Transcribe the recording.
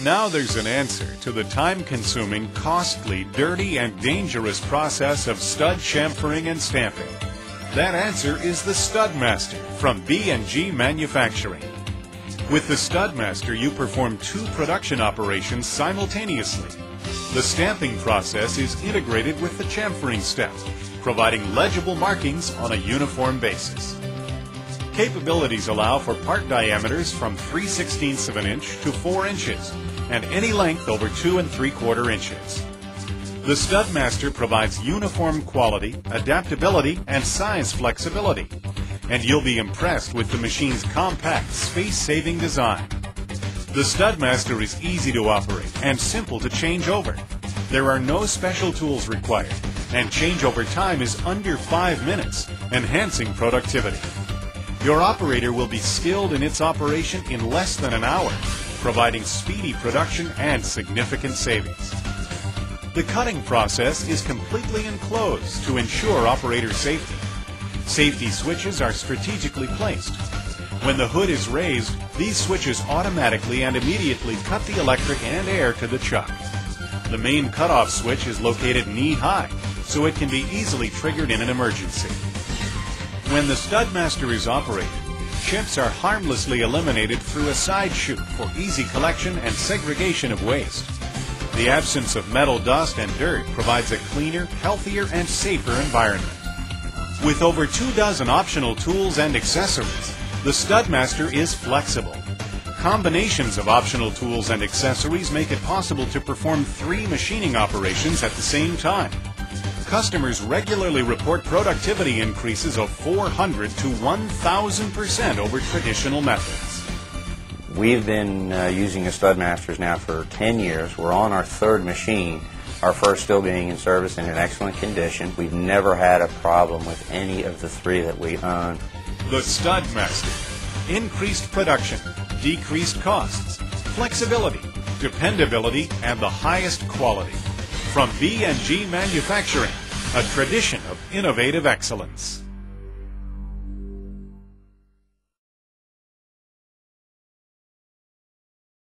Now there's an answer to the time-consuming, costly, dirty, and dangerous process of stud chamfering and stamping. That answer is the Studmaster from B&G Manufacturing. With the Studmaster, you perform two production operations simultaneously. The stamping process is integrated with the chamfering step, providing legible markings on a uniform basis. Capabilities allow for part diameters from 3 16ths of an inch to 4 inches, and any length over 2 and 3 quarter inches. The Studmaster provides uniform quality, adaptability, and size flexibility, and you'll be impressed with the machine's compact, space-saving design. The Studmaster is easy to operate and simple to change over. There are no special tools required, and changeover time is under 5 minutes, enhancing productivity. Your operator will be skilled in its operation in less than an hour, providing speedy production and significant savings. The cutting process is completely enclosed to ensure operator safety. Safety switches are strategically placed. When the hood is raised, these switches automatically and immediately cut the electric and air to the chuck. The main cutoff switch is located knee high, so it can be easily triggered in an emergency. When the Studmaster is operated, chips are harmlessly eliminated through a side chute for easy collection and segregation of waste. The absence of metal dust and dirt provides a cleaner, healthier, and safer environment. With over two dozen optional tools and accessories, the Studmaster is flexible. Combinations of optional tools and accessories make it possible to perform three machining operations at the same time customers regularly report productivity increases of 400 to 1,000% over traditional methods. We've been uh, using the Studmasters now for 10 years. We're on our third machine, our first still being in service and in excellent condition. We've never had a problem with any of the three that we own. The Studmaster. Increased production, decreased costs, flexibility, dependability, and the highest quality. From B&G Manufacturing, a tradition of innovative excellence.